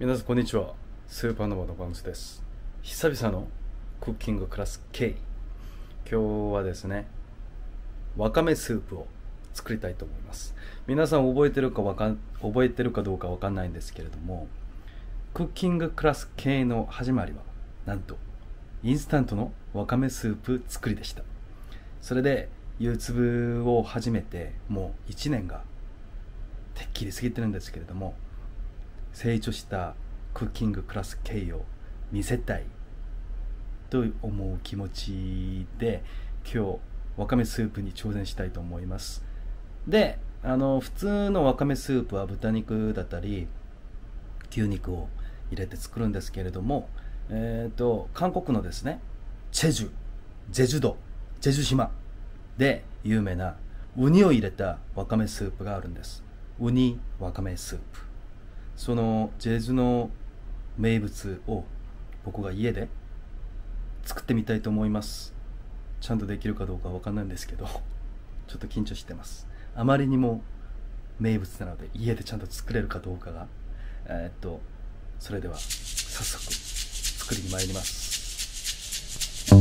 皆さんこんにちは。スーパーノヴァのバンスです。久々のクッキングクラス K 今日はですねわかめスープを作りたいと思います。皆さん覚えてるかわかん覚えてるかどうかわかんないんですけれどもクッキングクラス K の始まりはなんとインスタントのわかめスープ作りでした。それで YouTube を始めてもう1年がてっきり過ぎてるんですけれども成長したクッキングクラス K を見せたいと思う気持ちで今日わかめスープに挑戦したいと思います。であの普通のわかめスープは豚肉だったり牛肉を入れて作るんですけれどもえっ、ー、と韓国のですねチェジュジェジュドジェジュ島で有名なウニを入れたわかめスープがあるんです。ウニわかめスープ。そのジェズの名物を僕が家で作ってみたいと思います。ちゃんとできるかどうかわかんないんですけどちょっと緊張してます。あまりにも名物なので家でちゃんと作れるかどうかがえー、っとそれでは早速作りに参ります。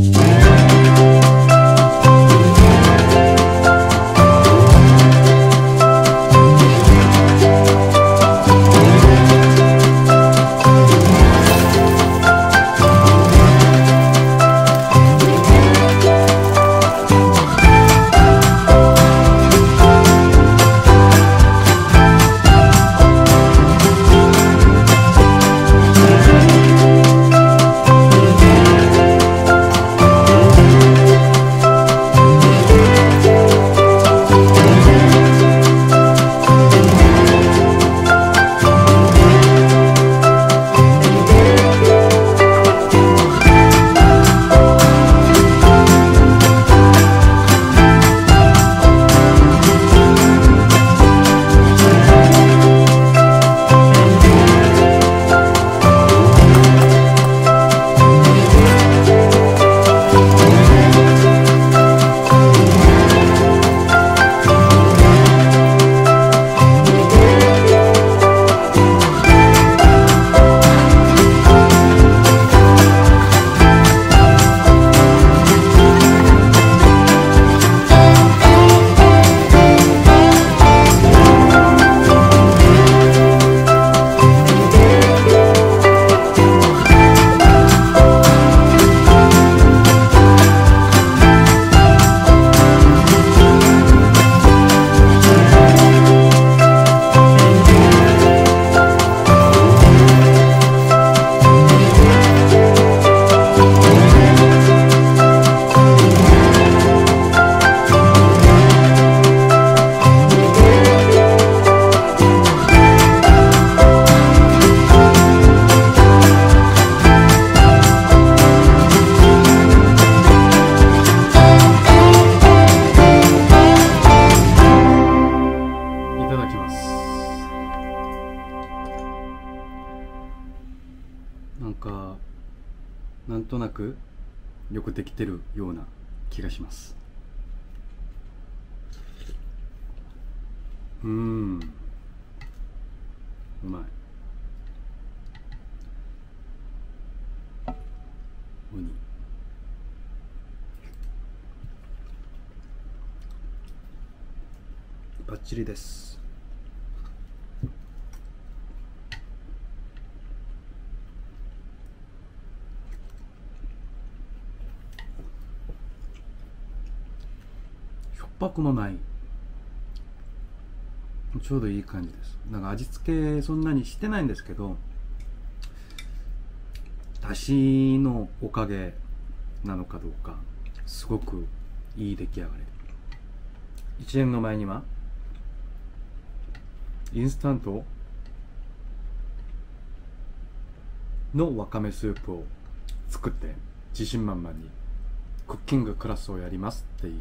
かなんとなくよくできてるような気がします。うん。うまい。ウニ。バッチリです。ぱくもないちょうどいい感じです。なんか味付けそんなにしてないんですけどだしのおかげなのかどうかすごくいい出来上がり。1年の前にはインスタントのわかめスープを作って自信満々にクッキングクラスをやりますっていう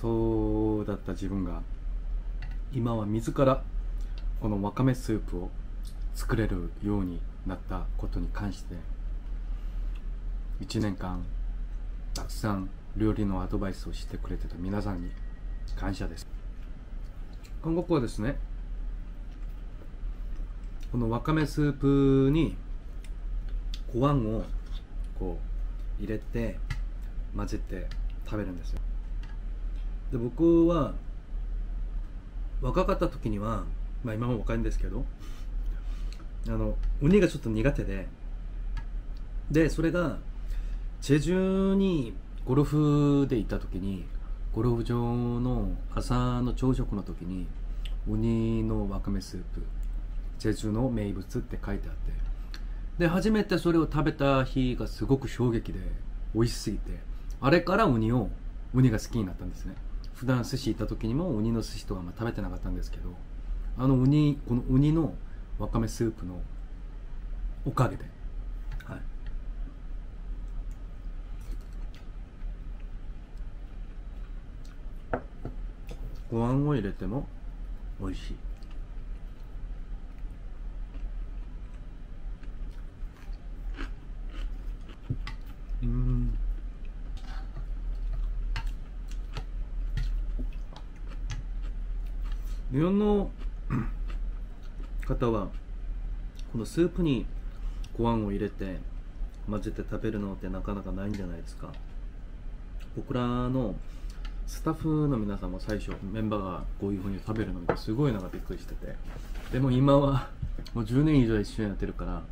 そうだった自分が今は自らこのわかめスープを作れるようになったことに関して1年間たくさん料理のアドバイスをしてくれてた皆さんに感謝です。韓国はですねこのわかめスープにご飯をこう入れて混ぜて食べるんですよで僕は若かった時にはまあ今も若いんですけどあのウニがちょっと苦手ででそれがチェジュにゴルフで行った時にゴルフ場の朝の朝食の時にウニのわかめスープチェジュの名物って書いてあってで初めてそれを食べた日がすごく衝撃で美味しすぎてあれからウニをウニが好きになったんですね。普段寿司行った時にもウニの寿司とかま食べてなかったんですけどあのウニこのウニのわかめスープのおかげで。はい。ご飯を入れても美味しいうん日本の方はこのスープにご飯を入れて混ぜて食べるのってなかなかないんじゃないですか。僕らのスタッフの皆さんも最初メンバーがこういう風に食べるのすごいなんかびっくりしてて。でも今はもう10年以上一緒にやってるから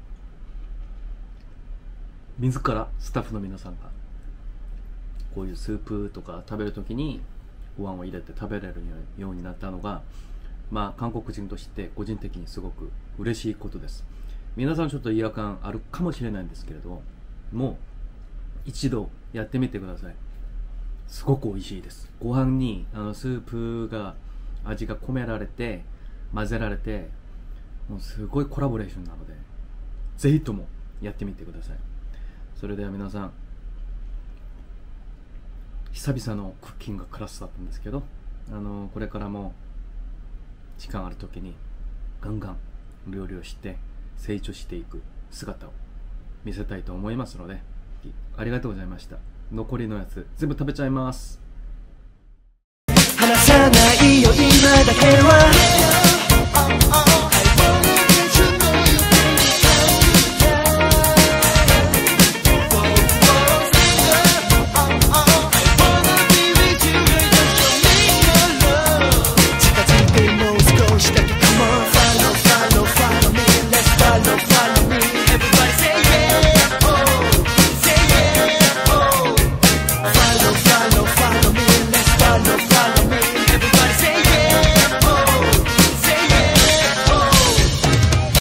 自らスタッフの皆さんがこういうスープとか食べるときにご飯を入れて食べれるようになったのがまあ韓国人として個人的にすごく嬉しいことです。皆さんちょっと違和感あるかもしれないんですけれどもう一度やってみてください。すごく美味しいです。ご飯にあのスープが味が込められて混ぜられてもうすごいコラボレーションなのでぜひともやってみてください。それでは皆さん久々のクッキングクラスだったんですけどあのこれからも時間ある時にガンガン料理をして成長していく姿を見せたいと思いますのでありがとうございました。残りのやつ全部食べちゃいます。離さないよ今だけは。